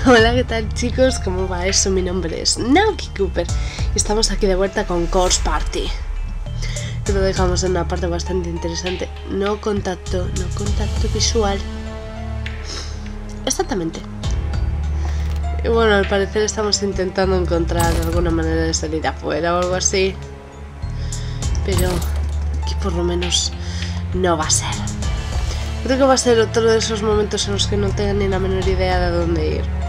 Hola, ¿qué tal chicos? ¿Cómo va eso? Mi nombre es Naoki Cooper y estamos aquí de vuelta con Course Party. Lo dejamos en una parte bastante interesante. No contacto, no contacto visual. Exactamente. Y bueno, al parecer estamos intentando encontrar alguna manera de salir afuera o algo así. Pero aquí por lo menos no va a ser. Creo que va a ser otro de esos momentos en los que no tenga ni la menor idea de dónde ir.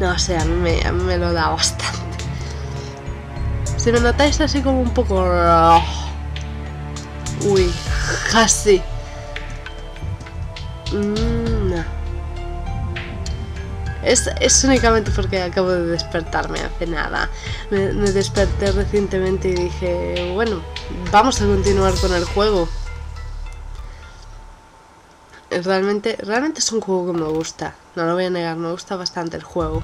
No sé, a mí me, a mí me lo da bastante. Si me notáis así como un poco... Uy, casi. Mm. Es, es, únicamente porque acabo de despertarme hace nada. Me, me, desperté recientemente y dije, bueno, vamos a continuar con el juego. Realmente, realmente es un juego que me gusta. No lo voy a negar, me gusta bastante el juego.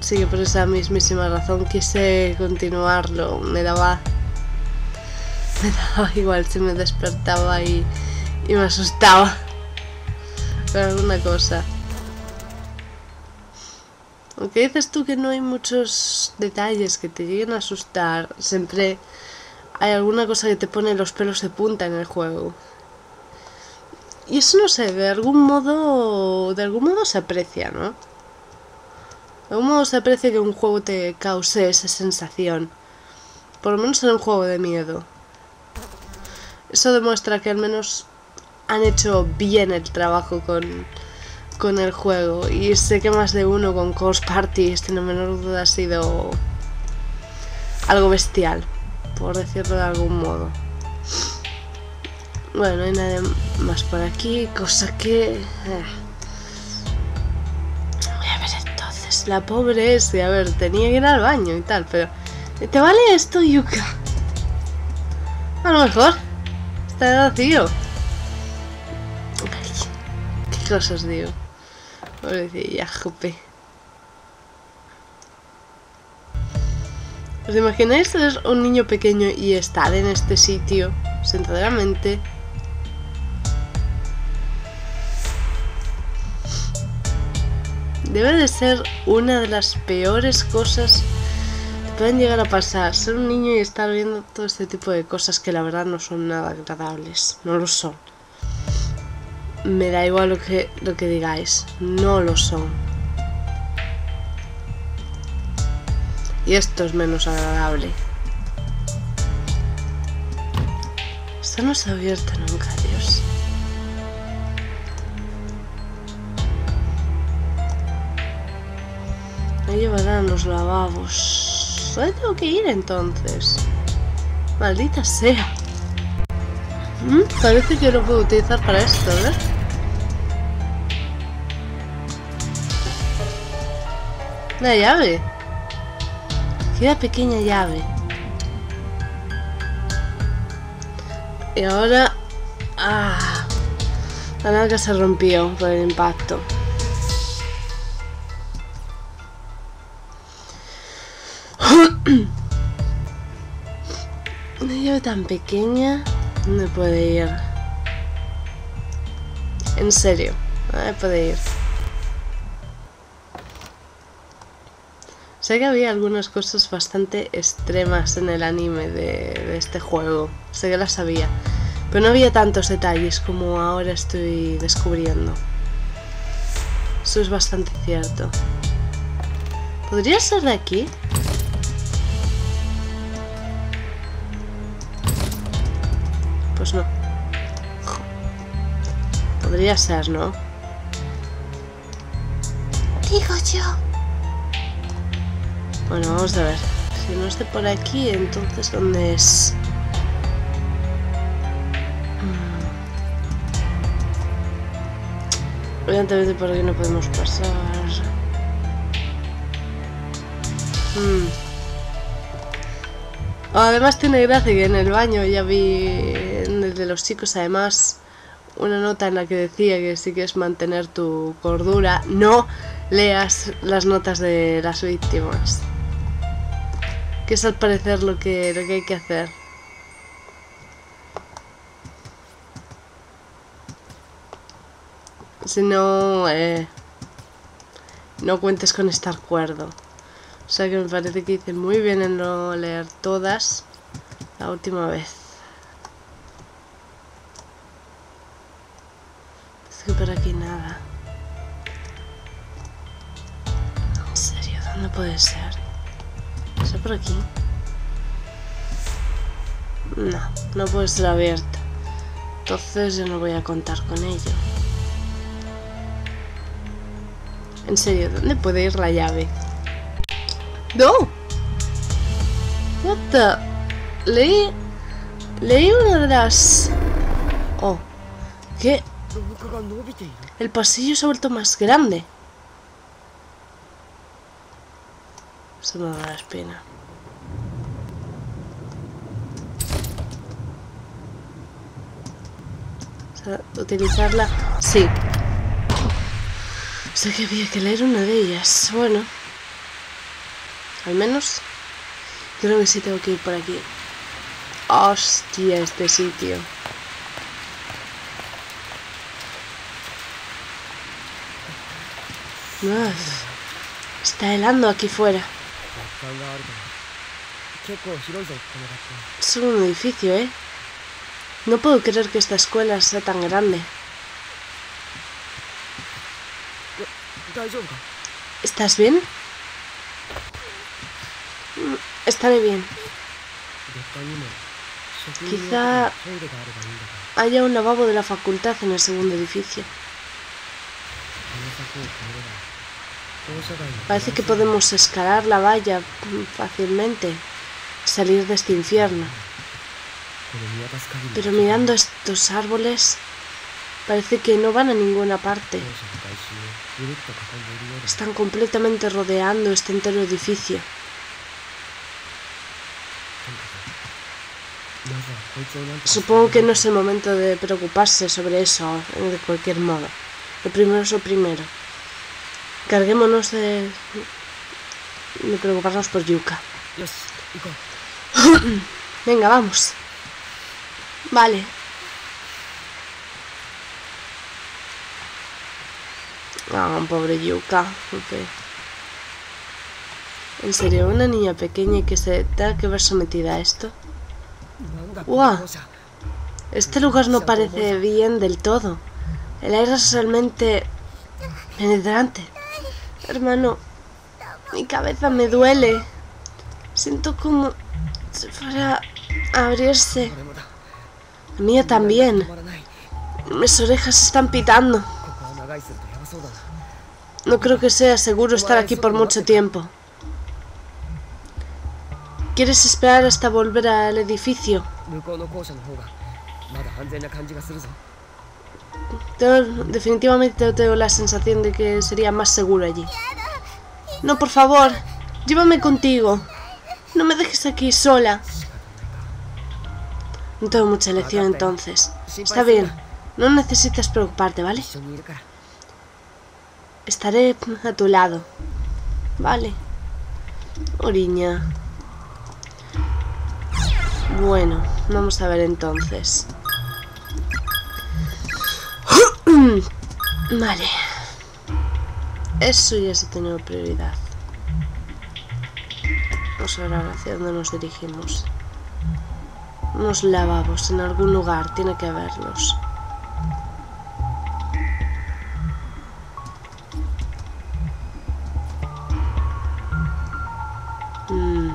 Sí que por esa mismísima razón quise continuarlo. Me daba... Me daba igual si me despertaba y, y me asustaba. Con alguna cosa. Aunque dices tú que no hay muchos detalles que te lleguen a asustar, siempre hay alguna cosa que te pone los pelos de punta en el juego. Y eso no sé, de algún modo. De algún modo se aprecia, ¿no? De algún modo se aprecia que un juego te cause esa sensación. Por lo menos en un juego de miedo. Eso demuestra que al menos han hecho bien el trabajo con, con el juego. Y sé que más de uno con Course Party, sin la menor duda, ha sido algo bestial, por decirlo de algún modo. Bueno, no hay nada más por aquí, cosa que... Eh. Voy a ver entonces, la pobre ese, a ver, tenía que ir al baño y tal, pero... ¿Te vale esto, Yuka? A lo mejor. Está vacío. Ay, qué cosas digo. Pobrecilla, jope. ¿Os imagináis ser un niño pequeño y estar en este sitio? Sinceramente, debe de ser una de las peores cosas que pueden llegar a pasar. Ser un niño y estar viendo todo este tipo de cosas que la verdad no son nada agradables. No lo son. Me da igual lo que, lo que digáis. No lo son. Y esto es menos agradable. Esto no se abierto nunca, Dios. Llevarán los lavabos. ¿Dónde tengo que ir entonces? Maldita sea. ¿Mm? Parece que lo puedo utilizar para esto, ¿ver? Una llave. Queda pequeña llave. Y ahora... Ah, la nalga se rompió por el impacto. Tan pequeña no puede ir. En serio, no puede ir. Sé que había algunas cosas bastante extremas en el anime de, de, este juego. Sé que las sabía. Pero no había tantos detalles como ahora estoy descubriendo. Eso es bastante cierto. ¿Podría ser de aquí? Pues no. Podría ser, ¿no? Digo yo. Bueno, vamos a ver. Si no es de por aquí, entonces ¿dónde es? Mm. Evidentemente por aquí no podemos pasar. Hmm. Además tiene gracia que en el baño ya vi de los chicos además una nota en la que decía que si quieres mantener tu cordura no leas las notas de las víctimas. Que es al parecer lo que, lo que hay que hacer. Si no, eh, no cuentes con estar cuerdo. O sea que me parece que hice muy bien en no leer todas la última vez. Que por aquí nada. En serio, ¿dónde puede ser? ¿Está por aquí? No, no puede ser abierta. Entonces yo no voy a contar con ello. En serio, ¿dónde puede ir la llave? ¡No! What the... Leí... Leí una de las... Oh. ¿Qué? El pasillo se ha vuelto más grande. Se me da la espina. utilizarla. Sí. Sé que había que leer una de ellas. Bueno. Al menos. Creo que sí tengo que ir por aquí. Hostia, este sitio. Está helando aquí fuera. Es un edificio, ¿eh? No puedo creer que esta escuela sea tan grande. ¿Estás bien? Mm, estaré bien. Quizá haya un lavabo de la facultad en el segundo edificio. Parece que podemos escalar la valla fácilmente, salir de este infierno. Pero mirando estos árboles, parece que no van a ninguna parte. Están completamente rodeando este entero edificio. Supongo que no es el momento de preocuparse sobre eso, de cualquier modo. Lo primero es lo primero. Carguémonos de, de preocuparnos por Yuka. Venga, vamos. Vale. Ah, pobre Yuka. ¿En serio? ¿Una niña pequeña que se tenga que ver sometida a esto? ¡Wow! Este lugar no parece bien del todo. El aire es realmente penetrante. Hermano, mi cabeza me duele. Siento como si fuera a abrirse. La mía también. Mis orejas están pitando. No creo que sea seguro estar aquí por mucho tiempo. ¿Quieres esperar hasta volver al edificio? Definitivamente tengo la sensación de que sería más seguro allí. No, por favor, llévame contigo. No me dejes aquí sola. No tengo mucha elección entonces. Está bien. No necesitas preocuparte, ¿vale? Estaré a tu lado. Vale. Oriña. Bueno, vamos a ver entonces. Vale. Eso ya se ha tenido prioridad. Ver ahora hacia dónde nos dirigimos. Unos lavabos en algún lugar, tiene que haberlos. Mm.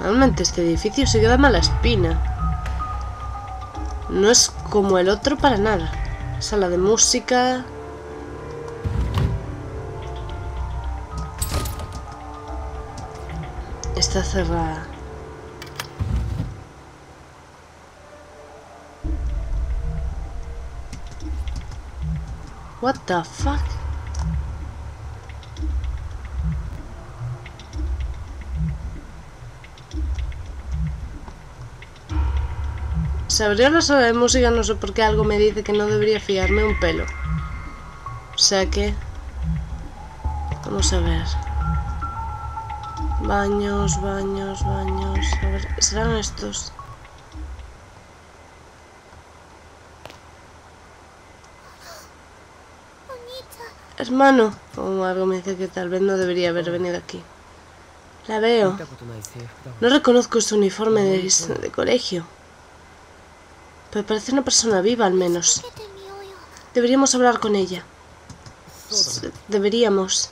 Realmente este edificio se queda mala espina. No es como el otro para nada. Sala de música, Está cerrada. What the fuck? Se abrió la sala de música, no sé por qué algo me dice que no debería fiarme un pelo. O sea que... Vamos a ver. Baños, baños, baños. A ver, ¿serán estos? Hermano, o algo me dice que tal vez no debería haber venido aquí. La veo. No reconozco su uniforme de colegio pero parece una persona viva al menos. Deberíamos hablar con ella. Deberíamos.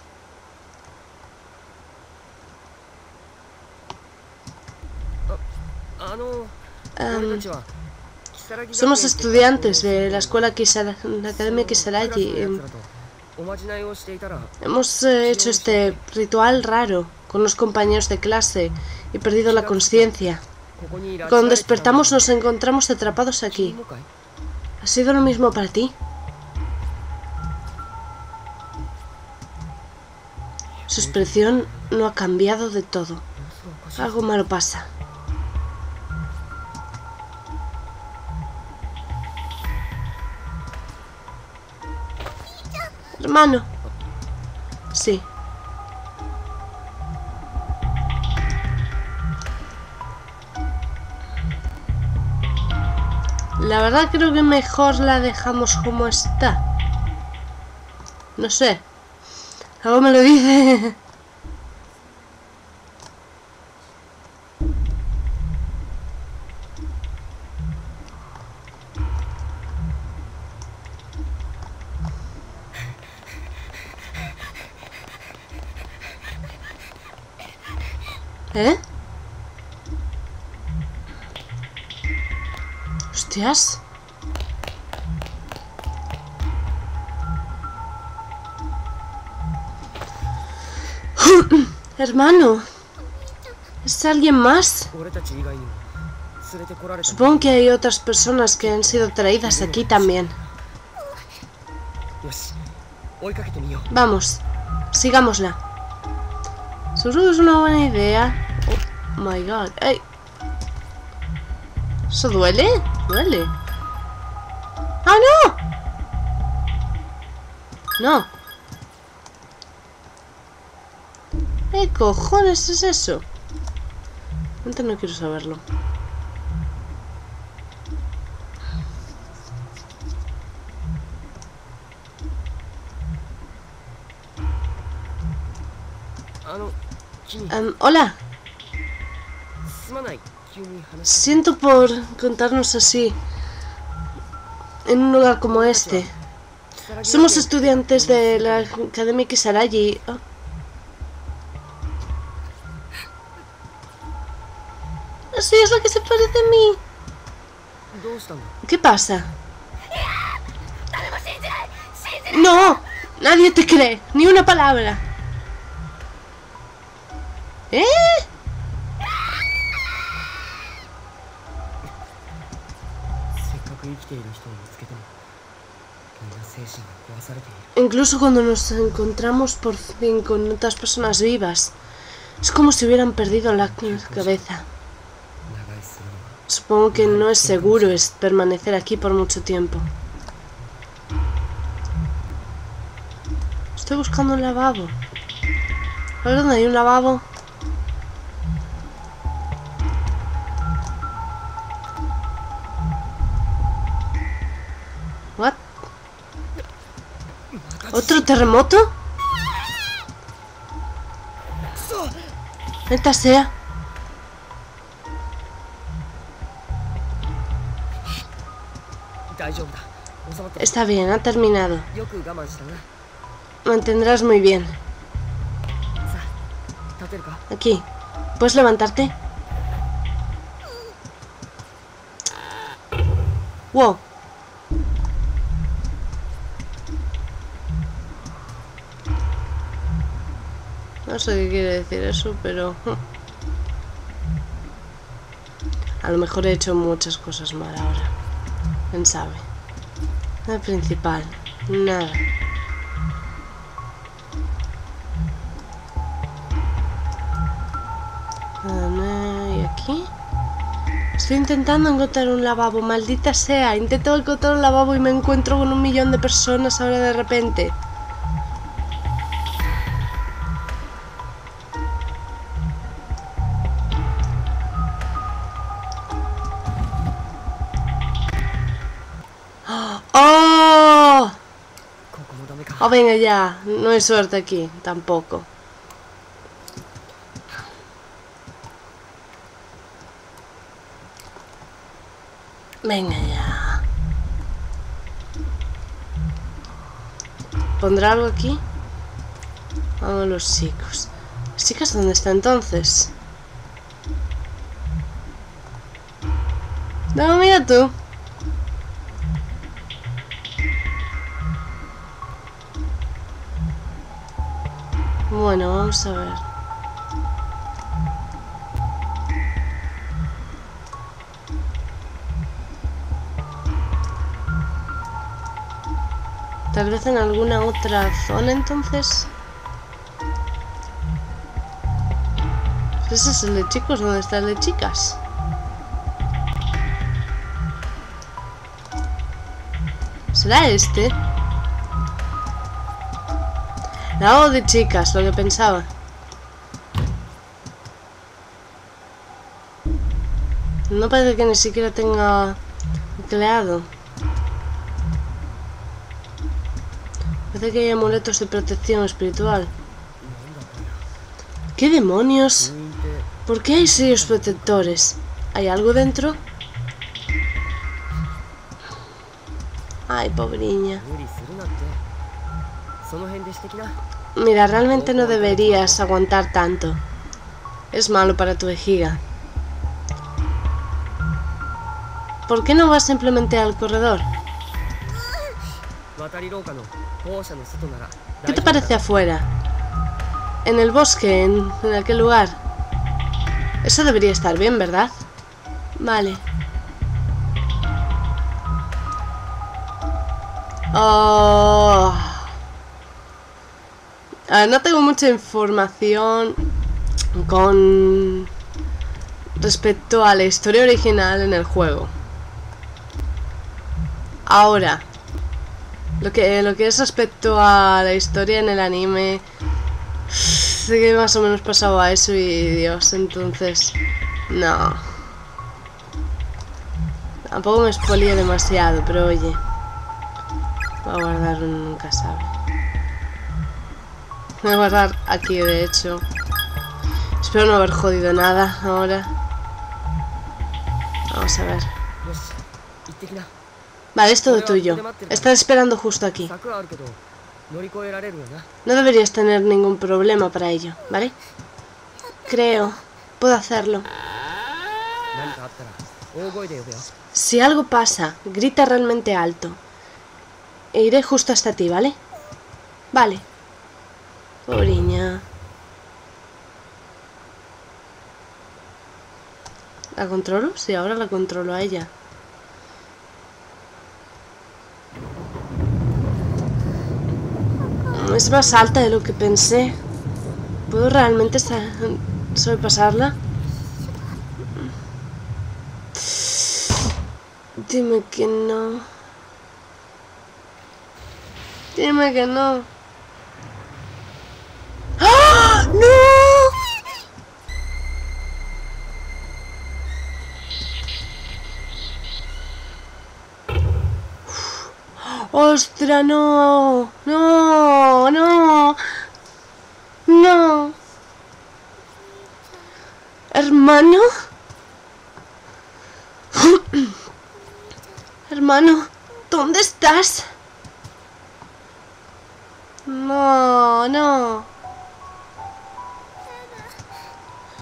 Somos estudiantes de la escuela Kisara, la Academia Kisaragi. Em, hemos eh, hecho este ritual raro con los compañeros de clase y perdido la conciencia. Cuando despertamos nos encontramos atrapados aquí. ¿Ha sido lo mismo para ti? Su expresión no ha cambiado de todo. Algo malo pasa. Hermano. La verdad creo que mejor la dejamos como está. No sé. Algo me lo dice. ¿Eh? Gracias. Hermano. ¿Es alguien más? Supongo que hay otras personas que han sido traídas aquí también. Vamos, sigámosla. Seguro es una buena idea. Oh my god. Hey. ¿Eso duele? Dale. ¡Ah, ¡Oh, no! ¡No! ¿Qué cojones es eso? Antes no quiero saberlo. Um, hola. Siento por contarnos así, en un lugar como este. Somos estudiantes de la Academia Kisaragi. Oh. Ah. Así es la que se parece a mí. ¿Qué pasa? ¡No! Nadie te cree, ni una palabra. ¿Eh? ている人を見つけてもみんな精神が壊されている Incluso cuando nos encontramos por fin con otras personas vivas, es como si hubieran perdido la cabeza. 長居するのは Supongo que no es seguro es permanecer aquí por mucho tiempo. Estoy buscando un lavabo. A ver dónde hay un lavabo. ¿Otro terremoto? Esta sea. Está bien, ha terminado. Mantendrás muy bien. Aquí. ¿Puedes levantarte? Wow. No sé qué quiere decir eso, pero... A lo mejor he hecho muchas cosas mal ahora. ¿Quién sabe? El principal. Nada. ¿Y aquí? Estoy intentando encontrar un lavabo, maldita sea. Intento encontrar un lavabo y me encuentro con un millón de personas ahora de repente. Oh, venga ya. No hay suerte aquí, tampoco. Venga ya. ¿Pondrá algo aquí? Vamos los chicos. Chicas dónde está entonces? No, mira tú. Bueno, vamos a ver. Tal vez en alguna otra zona entonces. ¿Ese es el de chicos? ¿Dónde está el de chicas? ¿Será este? La O de chicas, lo que pensaba. No parece que ni siquiera tenga creado. Parece que hay amuletos de protección espiritual. ¿Qué demonios? ¿Por qué hay sellos protectores? ¿Hay algo dentro? Ay, pobriña. Mira, realmente no deberías aguantar tanto. Es malo para tu vejiga. ¿Por qué no vas simplemente al corredor? ¿Qué te parece afuera? En el bosque, en, en aquel lugar. Eso debería estar bien, ¿verdad? Vale. Oh. No tengo mucha información con respecto a la historia original en el juego. Ahora, lo que, lo que es respecto a la historia en el anime, sé que más o menos pasaba eso y Dios, entonces, no. Tampoco me expolié demasiado, pero oye. Voy a guardar nunca sabe. Voy a guardar aquí, de hecho. Espero no haber jodido nada ahora. Vamos a ver. Vale, es todo tuyo. Estás esperando justo aquí. No deberías tener ningún problema para ello, ¿vale? Creo. Puedo hacerlo. Si algo pasa, grita realmente alto. E iré justo hasta ti, ¿vale? Vale. Pobriña. ¿La controlo? Sí, ahora la controlo a ella. Es más alta de lo que pensé. ¿Puedo realmente sobrepasarla? Dime que no. Dime que no. ¡No! ¡Ostras, no! ¡No! ¡No! ¡No! ¿Hermano? Hermano, ¿dónde estás? No, no.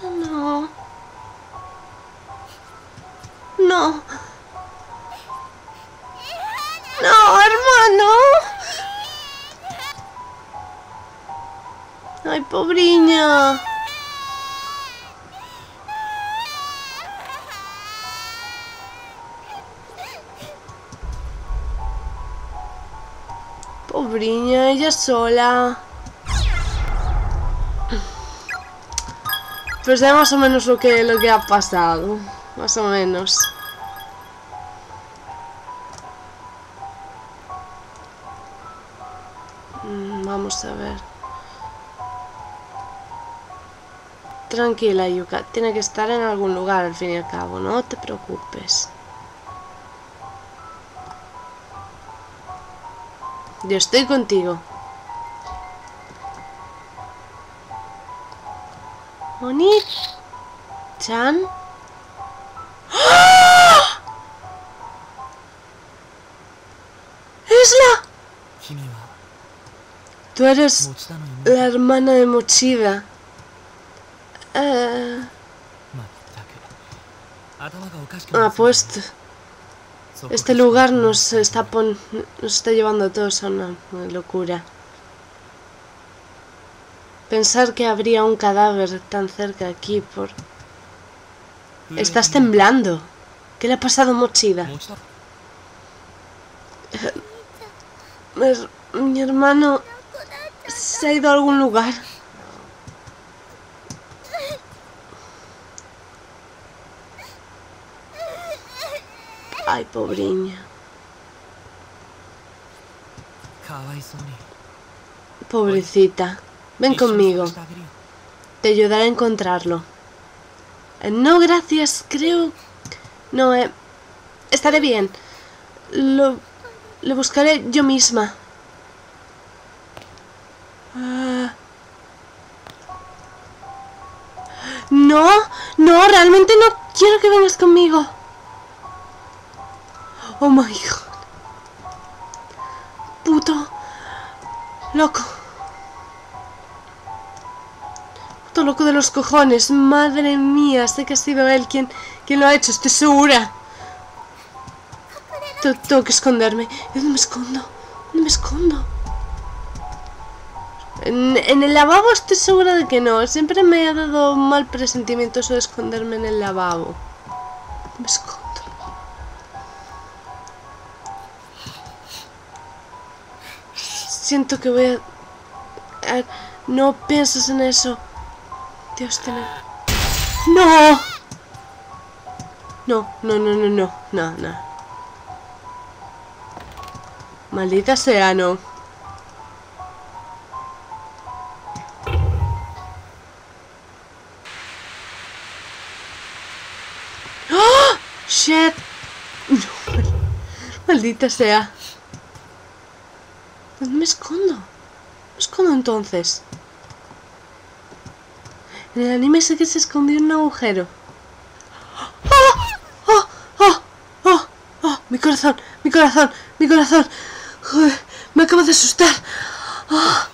No. No. No, hermano. Ay, pobriña. Pobriña, ella sola. Pues ya más o menos lo que, lo que ha pasado. Más o menos. Mm, vamos a ver. Tranquila, Yuka. Tiene que estar en algún lugar al fin y al cabo. No te preocupes. Yo estoy contigo. Oni-chan. ¡Ah! ¡Es la! Tú eres la hermana de Mochida. Apuesto. Ah, ah, este lugar nos está, pon... nos está llevando a todos a una locura. Pensar que habría un cadáver tan cerca aquí por... Mm. Estás temblando. ¿Qué le ha pasado a Mochida? Eh, mi hermano se ha ido a algún lugar. Ay, pobreña. Pobrecita. Ven conmigo. Te ayudaré a encontrarlo. Eh, no, gracias, creo... No, eh... Estaré bien. Lo... Lo buscaré yo misma. Ah. No, no, realmente no quiero que vengas conmigo. Oh my god. Puto. Loco. Loco de los cojones. Madre mía, sé que ha sido él quien, quien lo ha hecho, estoy segura. Te- Tengo que esconderme. ¿Dónde me escondo? ¿Dónde me escondo? En, el lavabo estoy segura de que no. Siempre me ha dado mal presentimiento eso de esconderme en el lavabo. ¿Dónde me escondo? Siento que voy a... no pienses en eso. Dios, ten... ¡No! No, no, no, no, no, no, no. Maldita sea, no. ¡Ah! ¡Shit! No, maldita sea. ¿Dónde me escondo? ¿Me escondo entonces? En el anime sé que se escondió en un agujero. ¡Oh! ¡Oh! ¡Oh! ¡Oh! ¡Mi corazón! ¡Mi corazón! ¡Mi corazón! Me acabo de asustar. ¡Oh!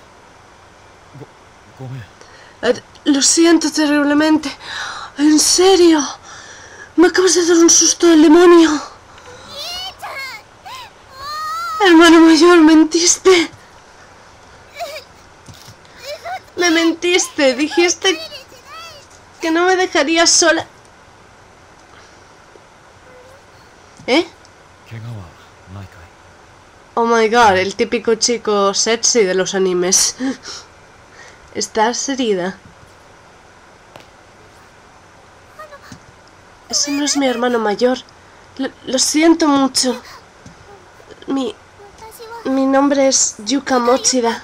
Lo siento terriblemente. ¿En serio? Me acabas de dar un susto del demonio. Hermano mayor, mentiste. Me mentiste. Dijiste que no me dejaría sola. ¿Eh? Oh my god, el típico chico sexy de los animes. Estás herida. Ese no es mi hermano mayor. Lo, siento mucho. Mi... Mi nombre es Yuka Mochida.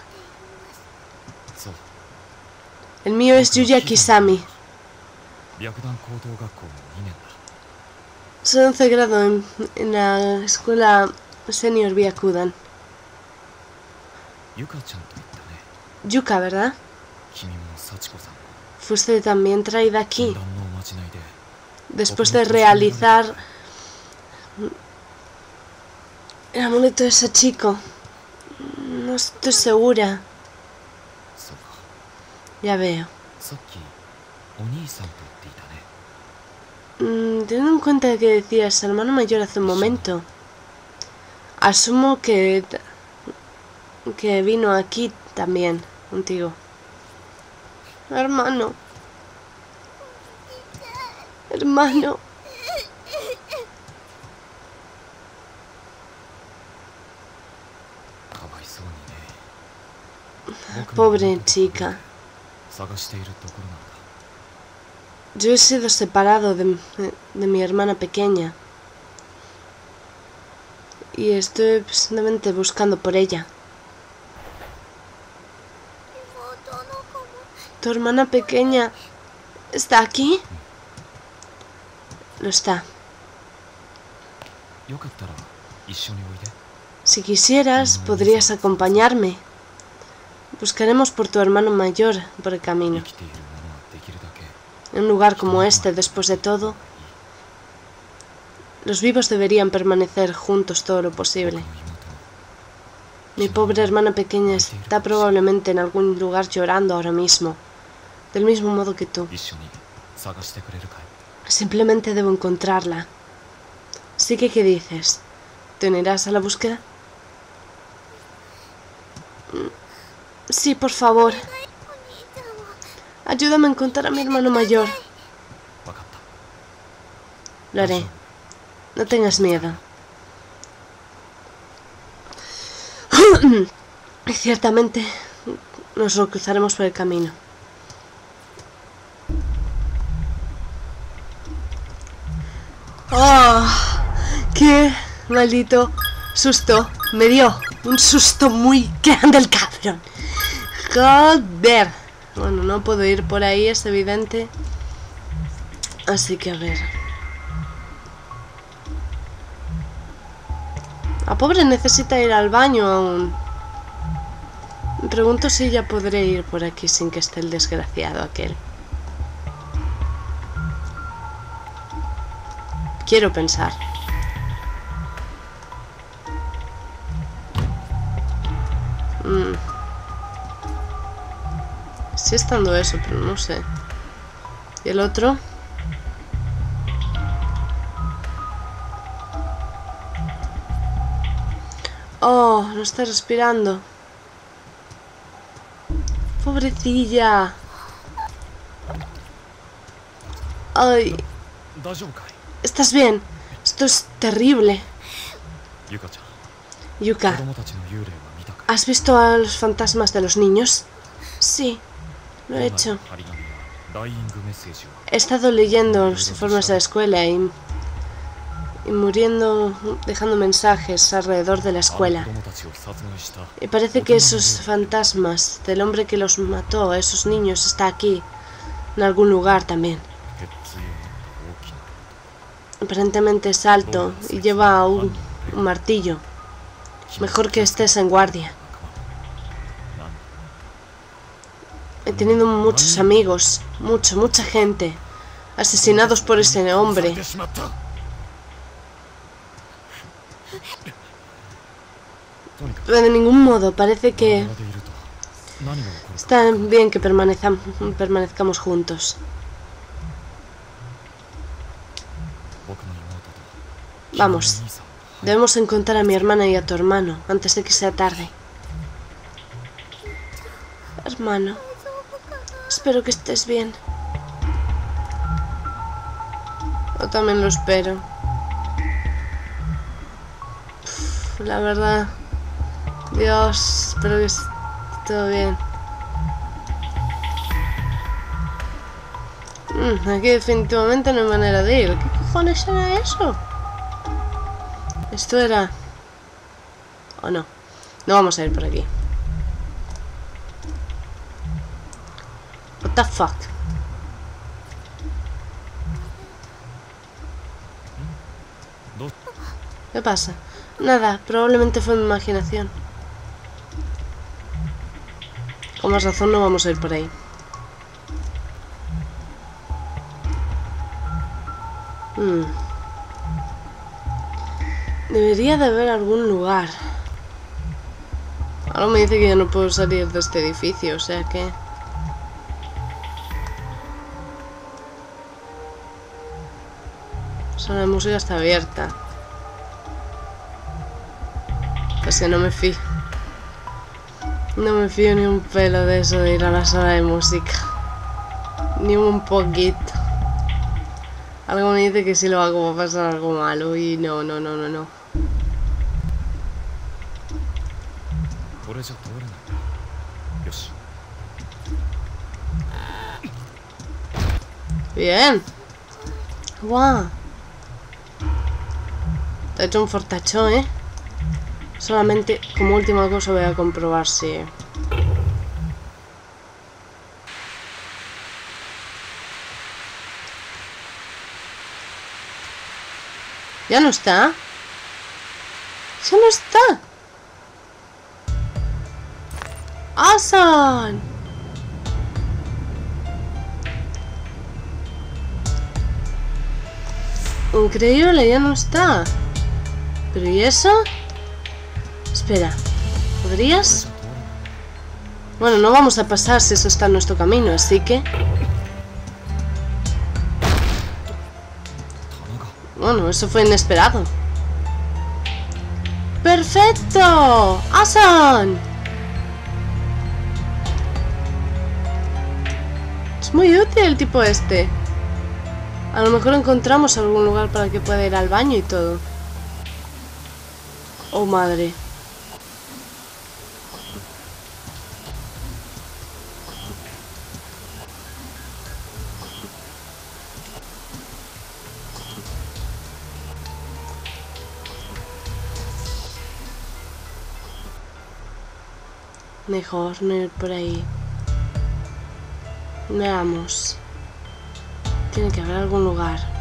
El mío es Yuya Kisami. Son 11 grados en, en, la escuela senior Byakudan. Yuka, ¿verdad? Fuiste también traída aquí. Después de realizar el amuleto de ese chico. No estoy segura. Ya veo. Mm, teniendo en cuenta que decías hermano mayor hace un momento, asumo que, que vino aquí también contigo. Hermano. Hermano. Pobre chica. Yo he sido separado de, de mi hermana pequeña y estoy pues, simplemente buscando por ella. ¿Tu hermana pequeña está aquí? Lo está. Si quisieras, podrías acompañarme. Buscaremos por tu hermano mayor por el camino. En un lugar como este, después de todo, los vivos deberían permanecer juntos todo lo posible. Mi pobre hermana pequeña está probablemente en algún lugar llorando ahora mismo, del mismo modo que tú. Simplemente debo encontrarla. Así que, ¿qué dices? ¿Te unirás a la búsqueda? Mm, sí, por favor. Ayúdame a encontrar a mi hermano mayor. Lo haré. No tengas miedo. y ciertamente nos lo cruzaremos por el camino. ¡Oh! ¡Qué maldito susto! Me dio un susto muy grande el cabrón. Joder. Bueno, no puedo ir por ahí, es evidente. Así que a ver. La pobre necesita ir al baño aún. Me pregunto si ya podré ir por aquí sin que esté el desgraciado aquel. Quiero pensar. Mm. Sí estando eso, pero no sé. ¿Y el otro? Oh, no está respirando. Pobrecilla. Ay. ¿Estás bien? Esto es terrible. Yuka. ¿Has visto a los fantasmas de los niños? Sí. Lo he hecho. He estado leyendo los informes de la escuela y, y muriendo, dejando mensajes alrededor de la escuela. Y parece que esos fantasmas del hombre que los mató, esos niños, está aquí, en algún lugar también. Aparentemente es alto y lleva un martillo. Mejor que estés en guardia. He tenido muchos amigos, mucha, mucha gente, asesinados por ese hombre. Pero de ningún modo, parece que está bien que permanezcamos juntos. Vamos, debemos encontrar a mi hermana y a tu hermano antes de que sea tarde. Hermano espero que estés bien. Yo también lo espero. La verdad. Dios, espero que esté todo bien. Mm, aquí definitivamente no hay manera de ir. ¿Qué cojones era eso? Esto era... ¿O no? No vamos a ir por aquí. ¿Qué pasa? Nada, probablemente fue mi imaginación. Con más razón no vamos a ir por ahí. Hmm. Debería de haber algún lugar. Ahora me dice que ya no puedo salir de este edificio, o sea que... La sala de música está abierta. Pues que no me fío. No me fío ni un pelo de eso de ir a la sala de música. Ni un poquito. Algo me dice que si lo hago va a pasar algo malo y no, no, no, no, no. Por eso. Dios. Bien. Guau ha hecho un fortachón, ¿eh? Solamente como última cosa voy a comprobar si... Ya no está. Ya no está. ¡Awesome! Increíble, ya no está. ¿Pero y eso? Espera, ¿podrías? Bueno, no vamos a pasar si eso está en nuestro camino, así que... Bueno, eso fue inesperado. ¡Perfecto! ¡Asan! Es muy útil el tipo este. A lo mejor encontramos algún lugar para que pueda ir al baño y todo. Oh, madre. Mejor no ir por ahí. Veamos. Tiene que haber algún lugar.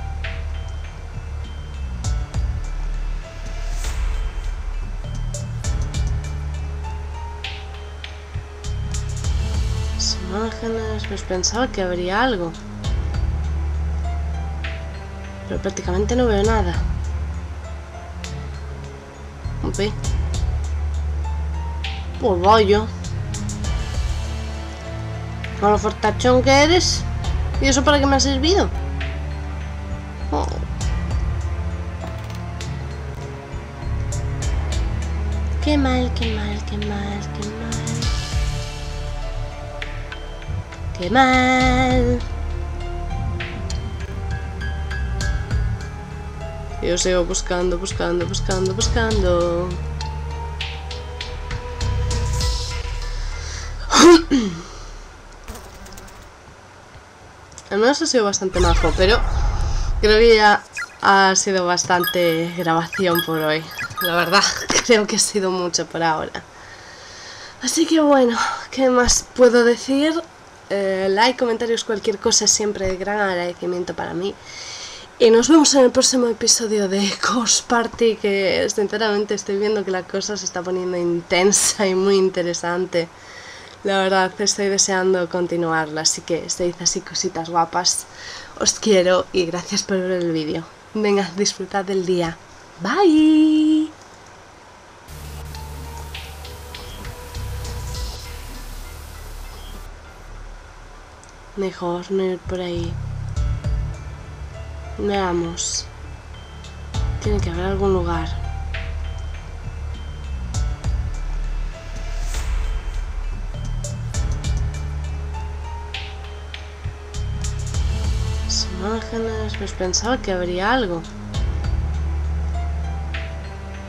Imágenes, pues pensaba que habría algo. Pero prácticamente no veo nada. Ok. Pues vaya. Con lo fortachón que eres. ¿Y eso para qué me ha servido? Mal. Yo sigo buscando, buscando, buscando, buscando. Al menos ha sido bastante majo, pero creo que ya ha sido bastante grabación por hoy. La verdad, creo que ha sido mucho por ahora. Así que bueno, ¿qué más puedo decir? Eh, like, comentarios, cualquier cosa siempre de gran agradecimiento para mí. Y nos vemos en el próximo episodio de Ghost Party, que sinceramente estoy viendo que la cosa se está poniendo intensa y muy interesante. La verdad, estoy deseando continuarla, así que estéis así cositas guapas. Os quiero y gracias por ver el vídeo. Venga, disfrutad del día. Bye. Mejor no ir por ahí. Veamos. Tiene que haber algún lugar. Imágenes, pues pensaba que habría algo.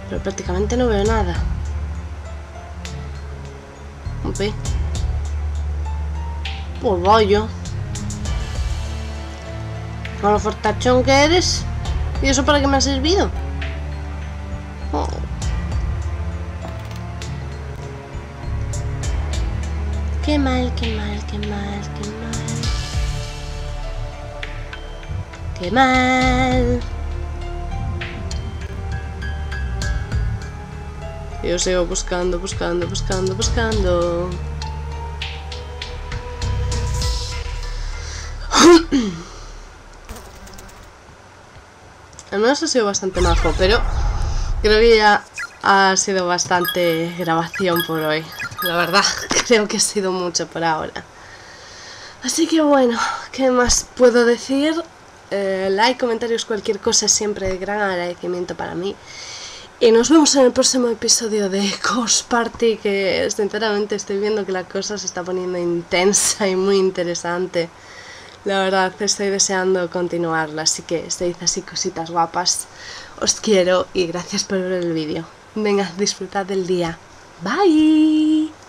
Pero prácticamente no veo nada. Ok. Pues vaya. Con lo fortachón que eres. ¿Y eso para qué me ha servido? Oh. Qué mal, qué mal, qué mal, qué mal. Qué mal. Yo sigo buscando, buscando, buscando, buscando. Al menos ha sido bastante majo, pero creo que ya ha sido bastante grabación por hoy. La verdad, creo que ha sido mucho por ahora. Así que bueno, ¿qué más puedo decir? Eh, like, comentarios, cualquier cosa siempre de gran agradecimiento para mí. Y nos vemos en el próximo episodio de Ghost Party, que sinceramente estoy viendo que la cosa se está poniendo intensa y muy interesante. La verdad, estoy deseando continuarla, así que estéis así cositas guapas. Os quiero y gracias por ver el vídeo. Venga, disfrutad del día. Bye.